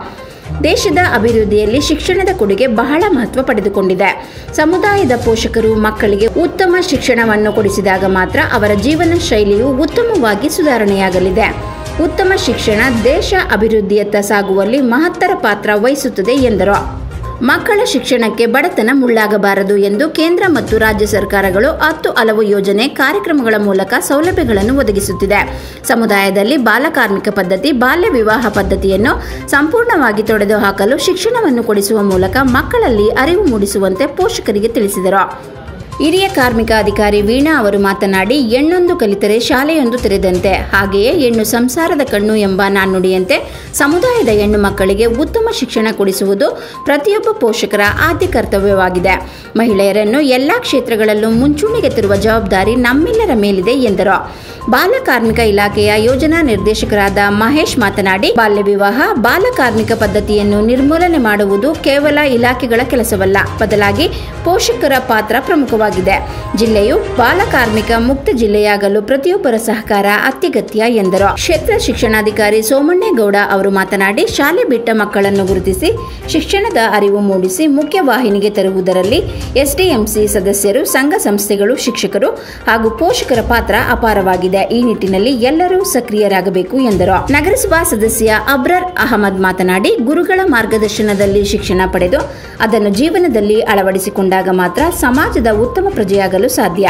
ದೇಶದ ಅಭಿವೃದ್ಧಿಯಲ್ಲಿ ಶಿಕ್ಷಣದ ಕೊಡುಗೆ ಬಹಳ ಮಹತ್ವ ಪಡೆದುಕೊಂಡಿದೆ. ಸಮುದಾಯದ ಪೋಷಕರು ಮಕ್ಕಳಿಗೆ ಉತ್ತಮ ಶಿಕ್ಷಣವನ್ನು ಕೊಡಿಸಿದಾಗ ಮಾತ್ರ ಅವರ ಜೀವನ ಶೈಲಿಯು ಉತ್ತಮವಾಗಿ ಸುಧಾರಣೆಯಾಗಲಿದೆ. ಉತ್ತಮ ಶಿಕ್ಷಣ ದೇಶ ಅಭಿವೃದ್ಧಿಯತ್ತ ಸಾಗುವಲ್ಲಿ ಮಹತ್ತರ ಪಾತ್ರ ವಹಿಸುತ್ತದೆ ಎಂದರು. ಮಕ್ಕಳ ಶಿಕ್ಷಣಕ್ಕೆ ಬಡತನ ಮುಳ್ಳಾಗಬಾರದು ಎಂದು ಕೇಂದ್ರ ಮತ್ತು ರಾಜ್ಯ ಸರ್ಕಾರಗಳು ಹತ್ತು ಹಲವು ಯೋಜನೆ ಕಾರ್ಯಕ್ರಮಗಳ ಮೂಲಕ ಸೌಲಭ್ಯಗಳನ್ನು ಒದಗಿಸುತ್ತಿದೆ. ಸಮುದಾಯದಲ್ಲಿ ಬಾಲಕಾರ್ಮಿಕ ಪದ್ಧತಿ, ಬಾಲ್ಯ ವಿವಾಹ ಪದ್ಧತಿಯನ್ನು ಸಂಪೂರ್ಣವಾಗಿ ತೊಡೆದುಹಾಕಲು ಶಿಕ್ಷಣವನ್ನು ಕೊಡಿಸುವ ಮೂಲಕ ಮಕ್ಕಳಲ್ಲಿ ಅರಿವು ಮೂಡಿಸುವಂತೆ ಪೋಷಕರಿಗೆ ತಿಳಿಸಿದರು. ಹಿರಿಯ ಕಾರ್ಮಿಕ ಅಧಿಕಾರಿ ವೀಣಾ ಅವರು ಮಾತನಾಡಿ, ಹೆಣ್ಣೊಂದು ಕಲಿತರೆ ಶಾಲೆಯೊಂದು ತೆರೆದಂತೆ. ಹಾಗೆಯೇ ಹೆಣ್ಣು ಸಂಸಾರದ ಕಣ್ಣು ಎಂಬ ನಾಣ್ಣುಡಿಯಂತೆ ಸಮುದಾಯದ ಹೆಣ್ಣು ಮಕ್ಕಳಿಗೆ ಉತ್ತಮ ಶಿಕ್ಷಣ ಕೊಡಿಸುವುದು ಪ್ರತಿಯೊಬ್ಬ ಪೋಷಕರ ಆದ್ಯ ಕರ್ತವ್ಯವಾಗಿದೆ. ಮಹಿಳೆಯರನ್ನು ಎಲ್ಲ ಕ್ಷೇತ್ರಗಳಲ್ಲೂ ಮುಂಚೂಣಿಗೆ ತರುವ ಜವಾಬ್ದಾರಿ ನಮ್ಮೆಲ್ಲರ ಮೇಲಿದೆ ಎಂದರು. ಬಾಲ ಕಾರ್ಮಿಕ ಇಲಾಖೆಯ ಯೋಜನಾ ನಿರ್ದೇಶಕರಾದ ಮಹೇಶ್ ಮಾತನಾಡಿ, ಬಾಲ್ಯ ವಿವಾಹ ಬಾಲ ಕಾರ್ಮಿಕ ಪದ್ಧತಿಯನ್ನು ನಿರ್ಮೂಲನೆ ಮಾಡುವುದು ಕೇವಲ ಇಲಾಖೆಗಳ ಕೆಲಸವಲ್ಲ. ಬದಲಾಗಿ ಪೋಷಕರ ಪಾತ್ರ ಪ್ರಮುಖವಾಗಿದೆ. ಜಿಲ್ಲೆಯು ಬಾಲಕಾರ್ಮಿಕ ಮುಕ್ತ ಜಿಲ್ಲೆಯಾಗಲು ಪ್ರತಿಯೊಬ್ಬರ ಸಹಕಾರ ಅತ್ಯಗತ್ಯ ಎಂದರು. ಕ್ಷೇತ್ರ ಶಿಕ್ಷಣಾಧಿಕಾರಿ ಸೋಮಣ್ಣೇಗೌಡ ಅವರು ಮಾತನಾಡಿ, ಶಾಲೆ ಬಿಟ್ಟ ಮಕ್ಕಳನ್ನು ಗುರುತಿಸಿ, ಶಿಕ್ಷಣದ ಅರಿವು ಮೂಡಿಸಿ ಮುಖ್ಯ ವಾಹಿನಿಗೆ ತರುವುದರಲ್ಲಿ ಎಸ್ಡಿಎಂಸಿ ಸದಸ್ಯರು, ಸಂಘ ಸಂಸ್ಥೆಗಳು, ಶಿಕ್ಷಕರು ಹಾಗೂ ಪೋಷಕರ ಪಾತ್ರ ಅಪಾರವಾಗಿದೆ. ಈ ನಿಟ್ಟಿನಲ್ಲಿ ಎಲ್ಲರೂ ಸಕ್ರಿಯರಾಗಬೇಕು ಎಂದರು. ನಗರಸಭಾ ಸದಸ್ಯ ಅಬ್ರರ್ ಅಹಮದ್ ಮಾತನಾಡಿ, ಗುರುಗಳ ಮಾರ್ಗದರ್ಶನದಲ್ಲಿ ಶಿಕ್ಷಣ ಪಡೆದು ಅದನ್ನು ಜೀವನದಲ್ಲಿ ಅಳವಡಿಸಿಕೊಂಡಾಗ ಮಾತ್ರ ಸಮಾಜದ ಪ್ರಜೆಯಾಗಲು ಸಾಧ್ಯ.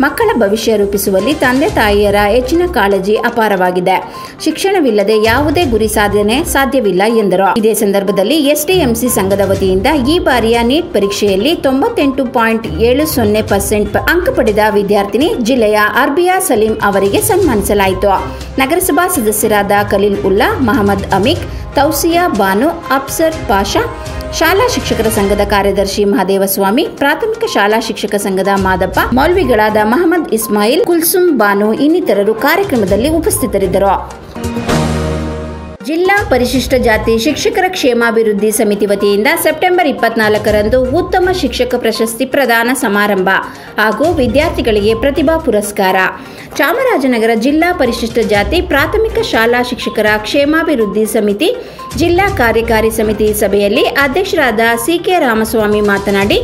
ಮಕ್ಕಳ ಭವಿಷ್ಯ ರೂಪಿಸುವಲ್ಲಿ ತಂದೆ ತಾಯಿಯರ ಹೆಚ್ಚಿನ ಕಾಳಜಿ ಅಪಾರವಾಗಿದೆ. ಶಿಕ್ಷಣವಿಲ್ಲದೆ ಯಾವುದೇ ಗುರಿ ಸಾಧನೆ ಸಾಧ್ಯವಿಲ್ಲ ಎಂದರು. ಇದೇ ಸಂದರ್ಭದಲ್ಲಿ ಎಸ್ಡಿಎಂಸಿ ಸಂಘದ ವತಿಯಿಂದ ಈ ಬಾರಿಯ ನೀಟ್ ಪರೀಕ್ಷೆಯಲ್ಲಿ ತೊಂಬತ್ತೆಂಟು ಪಾಯಿಂಟ್ ಏಳು ಸೊನ್ನೆ ಪರ್ಸೆಂಟ್ ಅಂಕ ಪಡೆದ ವಿದ್ಯಾರ್ಥಿನಿ ಜಿಲ್ಲೆಯ ಅರ್ಬಿಯಾ ಸಲೀಂ ಅವರಿಗೆ ಸನ್ಮಾನಿಸಲಾಯಿತು. ನಗರಸಭಾ ಸದಸ್ಯರಾದ ಖಲೀಲ್ ಉಲ್ಲಾ, ಮಹಮ್ಮದ್ ಅಮೀಕ್, ತೌಸಿಯಾ ಬಾನು, ಅಫ್ಸರ್ ಪಾಷಾ ಶಾಲಾ ಶಿಕ್ಷಕರ ಸಂಘದ ಕಾರ್ಯದರ್ಶಿ ಮಹದೇವಸ್ವಾಮಿ, ಪ್ರಾಥಮಿಕ ಶಾಲಾ ಶಿಕ್ಷಕ ಸಂಘದ ಮಾದಪ್ಪ, ಮೌಲ್ವಿಗಳಾದ ಮಹಮ್ಮದ್ ಇಸ್ಮಾಯಿಲ್, ಕುಲ್ಸುಮ್ ಬಾನು ಇನ್ನಿತರರು ಕಾರ್ಯಕ್ರಮದಲ್ಲಿ ಉಪಸ್ಥಿತರಿದ್ದರು. ಜಿಲ್ಲಾ ಪರಿಶಿಷ್ಟ ಜಾತಿ ಶಿಕ್ಷಕರ ಕ್ಷೇಮಾಭಿವೃದ್ಧಿ ಸಮಿತಿ ವತಿಯಿಂದ ಸೆಪ್ಟೆಂಬರ್ ಇಪ್ಪತ್ನಾಲ್ಕರಂದು ಉತ್ತಮ ಶಿಕ್ಷಕ ಪ್ರಶಸ್ತಿ ಪ್ರದಾನ ಸಮಾರಂಭ ಹಾಗೂ ವಿದ್ಯಾರ್ಥಿಗಳಿಗೆ ಪ್ರತಿಭಾ ಪುರಸ್ಕಾರ. ಚಾಮರಾಜನಗರ ಜಿಲ್ಲಾ ಪರಿಶಿಷ್ಟ ಜಾತಿ ಪ್ರಾಥಮಿಕ ಶಾಲಾ ಶಿಕ್ಷಕರ ಕ್ಷೇಮಾಭಿವೃದ್ಧಿ ಸಮಿತಿ ಜಿಲ್ಲಾ ಕಾರ್ಯಕಾರಿ ಸಮಿತಿ ಸಭೆಯಲ್ಲಿ ಅಧ್ಯಕ್ಷರಾದ ಸಿಕೆ ರಾಮಸ್ವಾಮಿ ಮಾತನಾಡಿ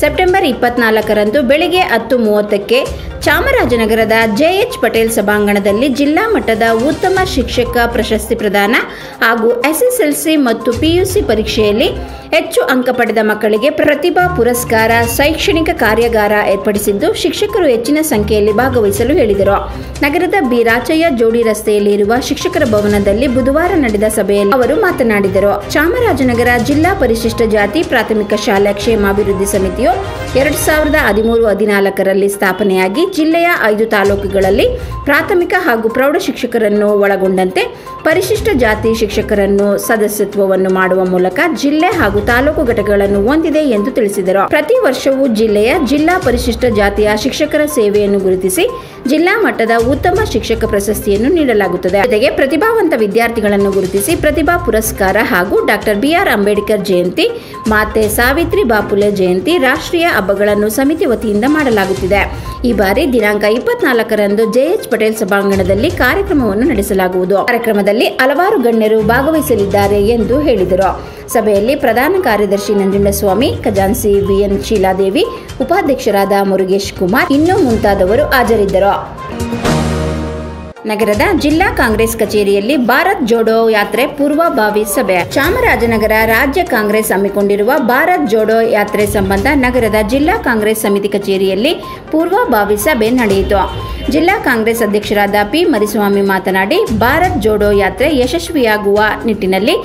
ಸೆಪ್ಟೆಂಬರ್ ಇಪ್ಪತ್ನಾಲ್ಕರಂದು ಬೆಳಗ್ಗೆ ಹತ್ತು ಮೂವತ್ತಕ್ಕೆ ಚಾಮರಾಜನಗರದ ಜೆಎಚ್ ಪಟೇಲ್ ಸಭಾಂಗಣದಲ್ಲಿ ಜಿಲ್ಲಾ ಮಟ್ಟದ ಉತ್ತಮ ಶಿಕ್ಷಕ ಪ್ರಶಸ್ತಿ ಪ್ರದಾನ ಹಾಗೂ ಎಸ್ಎಸ್ಎಲ್ಸಿ ಮತ್ತು ಪಿಯುಸಿ ಪರೀಕ್ಷೆಯಲ್ಲಿ ಹೆಚ್ಚು ಅಂಕ ಪಡೆದ ಮಕ್ಕಳಿಗೆ ಪ್ರತಿಭಾ ಪುರಸ್ಕಾರ, ಶೈಕ್ಷಣಿಕ ಕಾರ್ಯಾಗಾರ ಏರ್ಪಡಿಸಿದ್ದು ಶಿಕ್ಷಕರು ಹೆಚ್ಚಿನ ಸಂಖ್ಯೆಯಲ್ಲಿ ಭಾಗವಹಿಸಲು ಹೇಳಿದರು. ನಗರದ ಬಿ. ರಾಚಯ್ಯ ಜೋಡಿ ರಸ್ತೆಯಲ್ಲಿ ಇರುವ ಶಿಕ್ಷಕರ ಭವನದಲ್ಲಿ ಬುಧವಾರ ನಡೆದ ಸಭೆಯಲ್ಲಿ ಅವರು ಮಾತನಾಡಿದರು. ಚಾಮರಾಜನಗರ ಜಿಲ್ಲಾ ಪರಿಶಿಷ್ಟ ಜಾತಿ ಪ್ರಾಥಮಿಕ ಶಾಲಾ ಕ್ಷೇಮಾಭಿವೃದ್ಧಿ ಸಮಿತಿಯು ಎರಡು ಸಾವಿರದ ಹದಿಮೂರು ಹದಿನಾಲ್ಕರಲ್ಲಿ ಸ್ಥಾಪನೆಯಾಗಿ ಜಿಲ್ಲೆಯ ಐದು ತಾಲೂಕುಗಳಲ್ಲಿ ಪ್ರಾಥಮಿಕ ಹಾಗೂ ಪ್ರೌಢ ಶಿಕ್ಷಕರನ್ನು ಒಳಗೊಂಡಂತೆ ಪರಿಶಿಷ್ಟ ಜಾತಿ ಶಿಕ್ಷಕರನ್ನು ಸದಸ್ಯತ್ವವನ್ನು ಮಾಡುವ ಮೂಲಕ ಜಿಲ್ಲೆ ಹಾಗೂ ತಾಲೂಕು ಘಟಕಗಳನ್ನು ಹೊಂದಿದೆ ಎಂದು ತಿಳಿಸಿದರು. ಪ್ರತಿ ವರ್ಷವೂ ಜಿಲ್ಲೆಯ ಜಿಲ್ಲಾ ಪರಿಶಿಷ್ಟ ಜಾತಿಯ ಶಿಕ್ಷಕರ ಸೇವೆಯನ್ನು ಗುರುತಿಸಿ ಜಿಲ್ಲಾ ಮಟ್ಟದ ಉತ್ತಮ ಶಿಕ್ಷಕ ಪ್ರಶಸ್ತಿಯನ್ನು ನೀಡಲಾಗುತ್ತದೆ. ಜೊತೆಗೆ ಪ್ರತಿಭಾವಂತ ವಿದ್ಯಾರ್ಥಿಗಳನ್ನು ಗುರುತಿಸಿ ಪ್ರತಿಭಾ ಪುರಸ್ಕಾರ ಹಾಗೂ ಡಾಕ್ಟರ್ ಬಿಆರ್ ಅಂಬೇಡ್ಕರ್ ಜಯಂತಿ, ಮಾತೆ ಸಾವಿತ್ರಿ ಬಾಪುಲೆ ಜಯಂತಿ ರಾಷ್ಟ್ರೀಯ ಹಬ್ಬಗಳನ್ನು ಸಮಿತಿ ವತಿಯಿಂದ ಮಾಡಲಾಗುತ್ತಿದೆ. ಈ ಬಾರಿ ದಿನಾಂಕ ಇಪ್ಪತ್ನಾಲ್ಕರಂದು ಜೆಎಚ್ ಪಟೇಲ್ ಸಭಾಂಗಣದಲ್ಲಿ ಕಾರ್ಯಕ್ರಮವನ್ನು ನಡೆಸಲಾಗುವುದು. ಕಾರ್ಯಕ್ರಮದಲ್ಲಿ ಹಲವಾರು ಗಣ್ಯರು ಭಾಗವಹಿಸಲಿದ್ದಾರೆ ಎಂದು ಹೇಳಿದರು. ಸಭೆಯಲ್ಲಿ ಪ್ರಧಾನ ಕಾರ್ಯದರ್ಶಿ ನಂಜುಂಡಸ್ವಾಮಿ ಖಜಾನ್ಸಿ ಬಿಎನ್ ಶೀಲಾದೇವಿ, ಉಪಾಧ್ಯಕ್ಷರಾದ ಮುರುಗೇಶ್ ಕುಮಾರ್, ಇನ್ನೂ ಮುಂತಾದವರು ಹಾಜರಿದ್ದರು. ನಗರದ ಜಿಲ್ಲಾ ಕಾಂಗ್ರೆಸ್ ಕಚೇರಿಯಲ್ಲಿ ಭಾರತ್ ಜೋಡೋ ಯಾತ್ರೆ ಪೂರ್ವಭಾವಿ ಸಭೆ. ಚಾಮರಾಜನಗರ ರಾಜ್ಯ ಕಾಂಗ್ರೆಸ್ ಹಮ್ಮಿಕೊಂಡಿರುವ ಭಾರತ್ ಜೋಡೋ ಯಾತ್ರೆ ಸಂಬಂಧ ನಗರದ ಜಿಲ್ಲಾ ಕಾಂಗ್ರೆಸ್ ಸಮಿತಿ ಕಚೇರಿಯಲ್ಲಿ ಪೂರ್ವಭಾವಿ ಸಭೆ ನಡೆಯಿತು. ಜಿಲ್ಲಾ ಕಾಂಗ್ರೆಸ್ ಅಧ್ಯಕ್ಷರಾದ ಪಿ ಮರಿಸ್ವಾಮಿ ಮಾತನಾಡಿ, ಭಾರತ್ ಜೋಡೋ ಯಾತ್ರೆ ಯಶಸ್ವಿಯಾಗುವ ನಿಟ್ಟಿನಲ್ಲಿ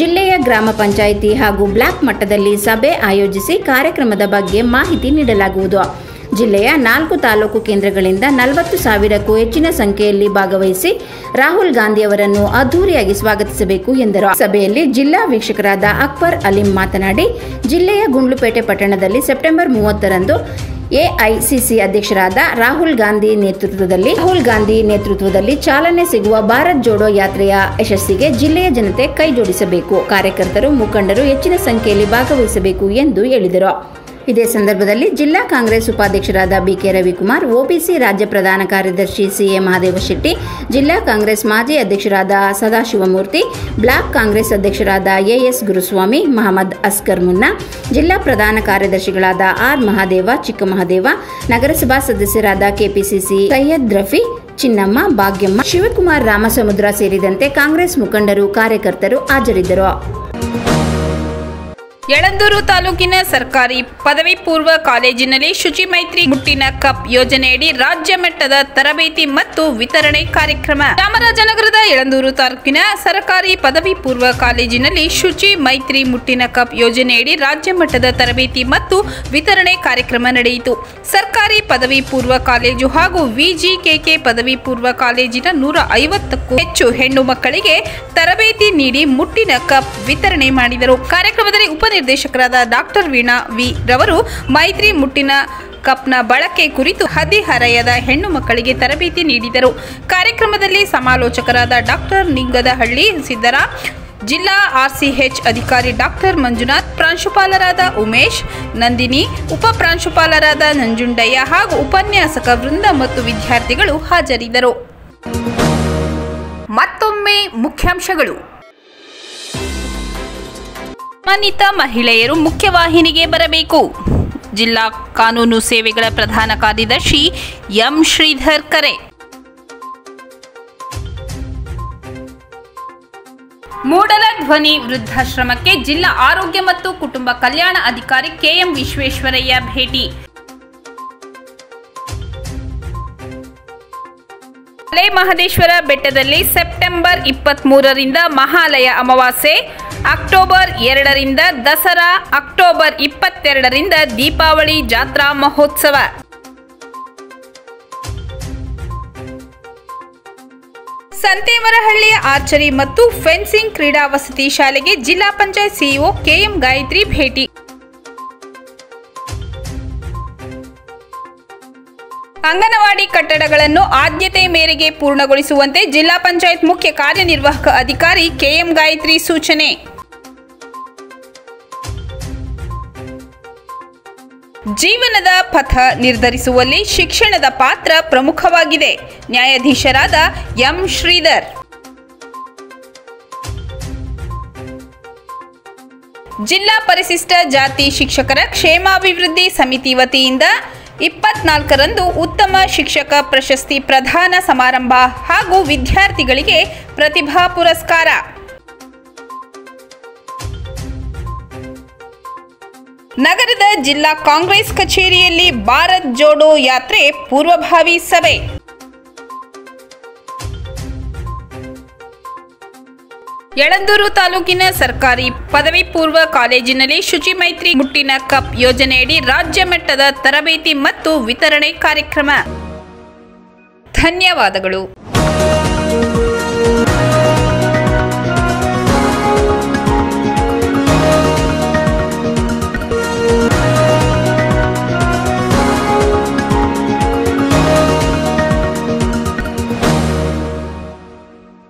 ಜಿಲ್ಲೆಯ ಗ್ರಾಮ ಪಂಚಾಯಿತಿ ಹಾಗೂ ಬ್ಲಾಕ್ ಮಟ್ಟದಲ್ಲಿ ಸಭೆ ಆಯೋಜಿಸಿ ಕಾರ್ಯಕ್ರಮದ ಬಗ್ಗೆ ಮಾಹಿತಿ ನೀಡಲಾಗುವುದು. ಜಿಲ್ಲೆಯ ನಾಲ್ಕು ತಾಲೂಕು ಕೇಂದ್ರಗಳಿಂದ ನಲವತ್ತು ಸಾವಿರಕ್ಕೂ ಹೆಚ್ಚಿನ ಸಂಖ್ಯೆಯಲ್ಲಿ ಭಾಗವಹಿಸಿ ರಾಹುಲ್ ಗಾಂಧಿ ಅವರನ್ನು ಅದ್ದೂರಿಯಾಗಿ ಸ್ವಾಗತಿಸಬೇಕು ಎಂದರು. ಸಭೆಯಲ್ಲಿ ಜಿಲ್ಲಾ ವೀಕ್ಷಕರಾದ ಅಕ್ಬರ್ ಅಲಿಂ ಮಾತನಾಡಿ, ಜಿಲ್ಲೆಯ ಗುಂಡ್ಲುಪೇಟೆ ಪಟ್ಟಣದಲ್ಲಿ ಸೆಪ್ಟೆಂಬರ್ ಮೂವತ್ತರಂದು ಎಐಸಿಸಿ ಅಧ್ಯಕ್ಷರಾದ ರಾಹುಲ್ ಗಾಂಧಿ ನೇತೃತ್ವದಲ್ಲಿ, ರಾಹುಲ್ ಗಾಂಧಿ ನೇತೃತ್ವದಲ್ಲಿ ಚಾಲನೆ ಸಿಗುವ ಭಾರತ್ ಜೋಡೋ ಯಾತ್ರೆಯ ಯಶಸ್ಸಿಗೆ ಜಿಲ್ಲೆಯ ಜನತೆ ಕೈಜೋಡಿಸಬೇಕು. ಕಾರ್ಯಕರ್ತರು, ಮುಖಂಡರು ಹೆಚ್ಚಿನ ಸಂಖ್ಯೆಯಲ್ಲಿ ಭಾಗವಹಿಸಬೇಕು ಎಂದು ಹೇಳಿದರು. ಇದೇ ಸಂದರ್ಭದಲ್ಲಿ ಜಿಲ್ಲಾ ಕಾಂಗ್ರೆಸ್ ಉಪಾಧ್ಯಕ್ಷರಾದ ಬಿಕೆ ರವಿಕುಮಾರ್ ಒಬಿಸಿ ರಾಜ್ಯ ಪ್ರಧಾನ ಕಾರ್ಯದರ್ಶಿ ಸಿಎ ಮಹಾದೇವ ಶೆಟ್ಟಿ, ಜಿಲ್ಲಾ ಕಾಂಗ್ರೆಸ್ ಮಾಜಿ ಅಧ್ಯಕ್ಷರಾದ ಸದಾಶಿವಮೂರ್ತಿ, ಬ್ಲಾಕ್ ಕಾಂಗ್ರೆಸ್ ಅಧ್ಯಕ್ಷರಾದ ಎಎಸ್ ಗುರುಸ್ವಾಮಿ, ಮಹಮ್ಮದ್ ಅಸ್ಕರ್ ಮುನ್ನಾ, ಜಿಲ್ಲಾ ಪ್ರಧಾನ ಕಾರ್ಯದರ್ಶಿಗಳಾದ ಆರ್ ಮಹಾದೇವ, ಚಿಕ್ಕ ಮಹಾದೇವ, ನಗರಸಭಾ ಸದಸ್ಯರಾದ ಕೆಪಿಸಿಸಿ ಸೈಯದ್ ರಫಿ, ಚಿನ್ನಮ್ಮ, ಭಾಗ್ಯಮ್ಮ, ಶಿವಕುಮಾರ್ ರಾಮಸಮುದ್ರ ಸೇರಿದಂತೆ ಕಾಂಗ್ರೆಸ್ ಮುಖಂಡರು, ಕಾರ್ಯಕರ್ತರು ಹಾಜರಿದ್ದರು. ಯಳಂದೂರು ತಾಲೂಕಿನ ಸರ್ಕಾರಿ ಪದವಿ ಪೂರ್ವ ಕಾಲೇಜಿನಲ್ಲಿ ಶುಚಿ ಮೈತ್ರಿ ಮುಟ್ಟಿನ ಕಪ್ ಯೋಜನೆಯಡಿ ರಾಜ್ಯ ಮಟ್ಟದ ತರಬೇತಿ ಮತ್ತು ವಿತರಣೆ ಕಾರ್ಯಕ್ರಮ. ಚಾಮರಾಜನಗರದ ಯಳಂದೂರು ತಾಲೂಕಿನ ಸರ್ಕಾರಿ ಪದವಿ ಪೂರ್ವ ಕಾಲೇಜಿನಲ್ಲಿ ಶುಚಿ ಮೈತ್ರಿ ಮುಟ್ಟಿನ ಕಪ್ ಯೋಜನೆಯಡಿ ರಾಜ್ಯ ಮಟ್ಟದ ತರಬೇತಿ ಮತ್ತು ವಿತರಣೆ ಕಾರ್ಯಕ್ರಮ ನಡೆಯಿತು. ಸರ್ಕಾರಿ ಪದವಿ ಪೂರ್ವ ಕಾಲೇಜು ಹಾಗೂ ವಿಜಿಕೆಕೆ ಪದವಿ ಪೂರ್ವ ಕಾಲೇಜಿನ ನೂರ ಐವತ್ತಕ್ಕೂ ಹೆಚ್ಚು ಹೆಣ್ಣು ಮಕ್ಕಳಿಗೆ ತರಬೇತಿ ನೀಡಿ ಮುಟ್ಟಿನ ಕಪ್ ವಿತರಣೆ ಮಾಡಿದರು. ಕಾರ್ಯಕ್ರಮದಲ್ಲಿ ಉಪನಿರ್ದೇಶಕರಾದ ಡಾಕ್ಟರ್ ವೀಣಾ ವಿ ರವರು ಮೈತ್ರಿ ಮುಟ್ಟಿನ ಕಪ್ನ ಬಳಕೆ ಕುರಿತು ಹದಿಹರೆಯದ ಹೆಣ್ಣು ಮಕ್ಕಳಿಗೆ ತರಬೇತಿ ನೀಡಿದರು. ಕಾರ್ಯಕ್ರಮದಲ್ಲಿ ಸಮಾಲೋಚಕರಾದ ಡಾಕ್ಟರ್ ನಿಂಗದಹಳ್ಳಿ ಸಿದ್ದರಾಮ್ ಜಿಲ್ಲಾ ಆರ್ಸಿಎಚ್ ಅಧಿಕಾರಿ ಡಾಕ್ಟರ್ ಮಂಜುನಾಥ್, ಪ್ರಾಂಶುಪಾಲರಾದ ಉಮೇಶ್, ನಂದಿನಿ, ಉಪ ಪ್ರಾಂಶುಪಾಲರಾದ ನಂಜುಂಡಯ್ಯ ಹಾಗೂ ಉಪನ್ಯಾಸಕ ವೃಂದ ಮತ್ತು ವಿದ್ಯಾರ್ಥಿಗಳು ಹಾಜರಿದ್ದರು. ಮತ್ತೊಮ್ಮೆ ಮುಖ್ಯಾಂಶಗಳು. ಸನ್ಮಾನಿತ ಮಹಿಳೆಯರು ಮುಖ್ಯವಾಹಿನಿಗೆ ಬರಬೇಕು. ಜಿಲ್ಲಾ ಕಾನೂನು ಸೇವೆಗಳ ಪ್ರಧಾನ ಕಾರ್ಯದರ್ಶಿ ಎಂ ಶ್ರೀಧರ್ ಕರೆ. ಮೂಡಲ ಧ್ವನಿ ವೃದ್ಧಾಶ್ರಮಕ್ಕೆ ಜಿಲ್ಲಾ ಆರೋಗ್ಯ ಮತ್ತು ಕುಟುಂಬ ಕಲ್ಯಾಣ ಅಧಿಕಾರಿ ಕೆಎಂ ವಿಶ್ವೇಶ್ವರಯ್ಯ ಭೇಟಿ. ಮಹದೇಶ್ವರ ಬೆಟ್ಟದಲ್ಲಿ ಸೆಪ್ಟೆಂಬರ್ ಇಪ್ಪತ್ತ್ ಮೂರರಿಂದ ಮಹಾಲಯ ಅಮಾವಾಸ್ಯೆ ಅಕ್ಟೋಬರ್ ಎರಡರಿಂದ ದಸರಾ, ಅಕ್ಟೋಬರ್ ಇಪ್ಪತ್ತೆರಡರಿಂದ ದೀಪಾವಳಿ ಜಾತ್ರಾ ಮಹೋತ್ಸವ. ಸಂತೇಮರಹಳ್ಳಿಯ ಆರ್ಚರಿ ಮತ್ತು ಫೆನ್ಸಿಂಗ್ ಕ್ರೀಡಾ ವಸತಿ ಶಾಲೆಗೆ ಜಿಲ್ಲಾ ಪಂಚಾಯತ್ ಸಿಇಒ ಕೆಎಂ ಗಾಯತ್ರಿ ಭೇಟಿ. ಅಂಗನವಾಡಿ ಕಟ್ಟಡಗಳನ್ನು ಆದ್ಯತೆ ಮೇರೆಗೆ ಪೂರ್ಣಗೊಳಿಸುವಂತೆ ಜಿಲ್ಲಾ ಪಂಚಾಯತ್ ಮುಖ್ಯ ಕಾರ್ಯನಿರ್ವಾಹಕ ಅಧಿಕಾರಿ ಕೆಎಂ ಗಾಯತ್ರಿ ಸೂಚನೆ. ಜೀವನದ ಪಥ ನಿರ್ಧರಿಸುವಲ್ಲಿ ಶಿಕ್ಷಣದ ಪಾತ್ರ ಪ್ರಮುಖವಾಗಿದೆ. ನ್ಯಾಯಾಧೀಶರಾದ ಎಂ. ಶ್ರೀಧರ್. ಜಿಲ್ಲಾ ಪರಿಶಿಷ್ಟ ಜಾತಿ ಶಿಕ್ಷಕರ ಕ್ಷೇಮಾಭಿವೃದ್ಧಿ ಸಮಿತಿ ವತಿಯಿಂದ ಇಪ್ಪತ್ನಾಲ್ಕರಂದು ಉತ್ತಮ ಶಿಕ್ಷಕ ಪ್ರಶಸ್ತಿ ಪ್ರದಾನ ಸಮಾರಂಭ ಹಾಗೂ ವಿದ್ಯಾರ್ಥಿಗಳಿಗೆ ಪ್ರತಿಭಾ ಪುರಸ್ಕಾರ. ನಗರದ ಜಿಲ್ಲಾ ಕಾಂಗ್ರೆಸ್ ಕಚೇರಿಯಲ್ಲಿ ಭಾರತ್ ಜೋಡೋ ಯಾತ್ರೆ ಪೂರ್ವಭಾವಿ ಸಭೆ. ಯಳಂದೂರು ತಾಲೂಕಿನ ಸರ್ಕಾರಿ ಪದವಿ ಪೂರ್ವ ಕಾಲೇಜಿನಲ್ಲಿ ಶುಚಿ ಮೈತ್ರಿ ಮುಟ್ಟಿನ ಕಪ್ ಯೋಜನೆಯಡಿ ರಾಜ್ಯ ಮಟ್ಟದ ತರಬೇತಿ ಮತ್ತು ವಿತರಣೆ ಕಾರ್ಯಕ್ರಮ. ಧನ್ಯವಾದಗಳು.